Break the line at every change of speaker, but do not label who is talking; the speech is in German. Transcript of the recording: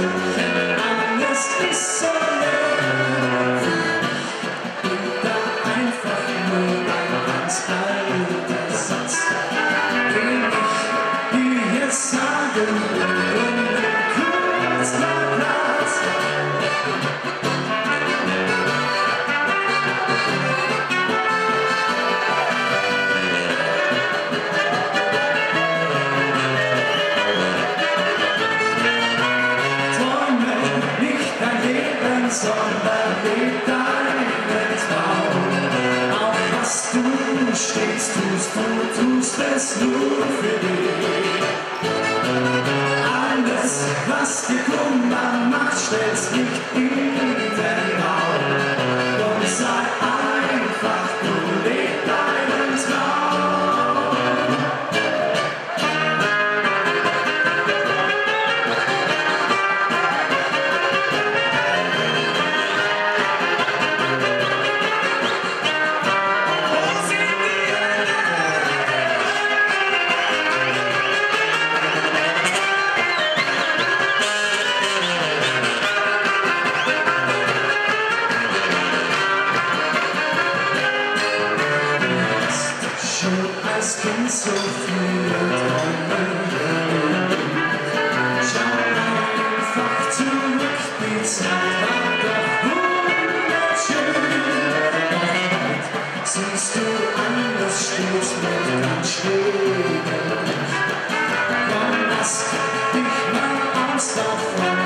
Zentrum, alles Leb deinen Traum. Auf was du stehst, tust du, tust es nur für dich. Alles, was dir Kummer macht, stellst nicht Schon als Kind so viele Träume. Schau einfach zurück, die Zeit war doch wunderschön. Siehst du anders, stehst mit ganz Schweden. Komm, lass dich mal aus davon.